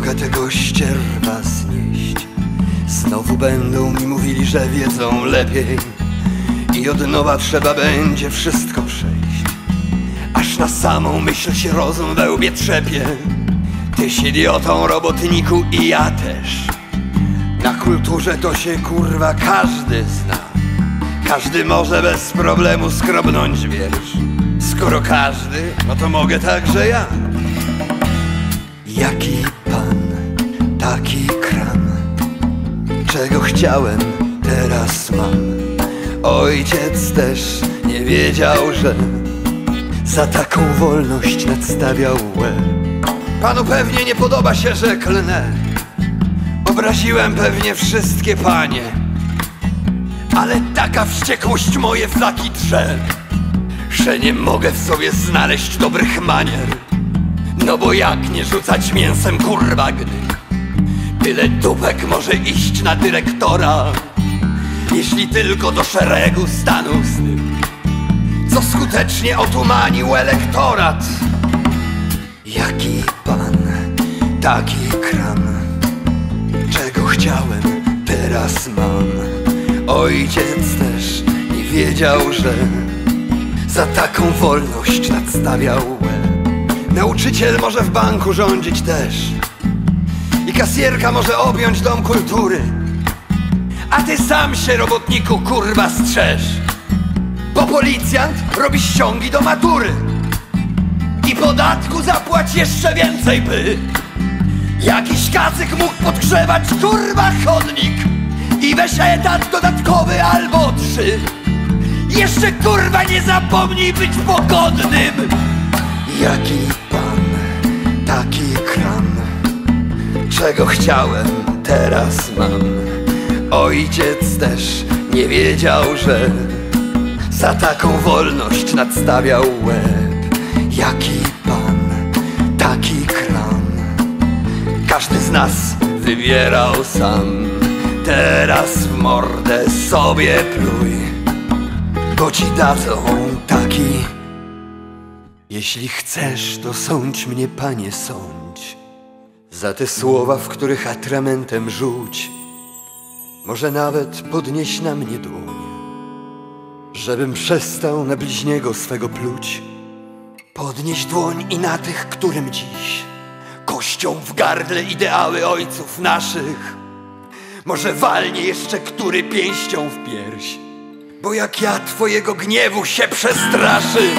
mogę tego ścierwa znieść. Znowu będą mi mówili, że wiedzą lepiej. I od nowa trzeba będzie wszystko przejść. Aż na samą myśl się rozum we łbie trzepie. Tyś idiotą, robotniku i ja też. Na kulturze to się kurwa każdy zna. Każdy może bez problemu skrobnąć wiersz. Skoro każdy, no to mogę także ja. Jaki taki kram Czego chciałem, teraz mam. Ojciec też nie wiedział, że Za taką wolność nadstawiał łeb. Panu pewnie nie podoba się, że klnę. Obraziłem pewnie wszystkie panie. Ale taka wściekłość moje flaki drze Że nie mogę w sobie znaleźć dobrych manier. No bo jak nie rzucać mięsem kurwa gdy Tyle dupek może iść na dyrektora Jeśli tylko do szeregu stanął z tym Co skutecznie otumanił elektorat. Jaki pan, taki kram Czego chciałem, teraz mam. Ojciec też nie wiedział, że Za taką wolność nadstawiał łeb. Nauczyciel może w banku rządzić też I kasjerka może objąć dom kultury. A ty sam się, robotniku, kurwa strzeż. Bo policjant robi ściągi do matury. I podatku zapłać jeszcze więcej by. Jakiś kacyk mógł podgrzewać kurwa chodnik. I weź etat dodatkowy albo trzy. Jeszcze kurwa nie zapomnij być pogodnym. Jaki pan, taki Czego chciałem, teraz mam. Ojciec też nie wiedział, że Za taką wolność nadstawiał łeb. Jaki pan, taki kram Każdy z nas wybierał sam. Teraz w mordę sobie pluj Bo ci dadzą taki. Jeśli chcesz, to sądź mnie, panie, sądź Za te słowa, w których atramentem rzuć Może nawet podnieś na mnie dłoń Żebym przestał na bliźniego swego pluć. Podnieś dłoń i na tych, którym dziś Kością w gardle ideały ojców naszych. Może walnie jeszcze który pięścią w pierś Bo jak ja twojego gniewu się przestraszy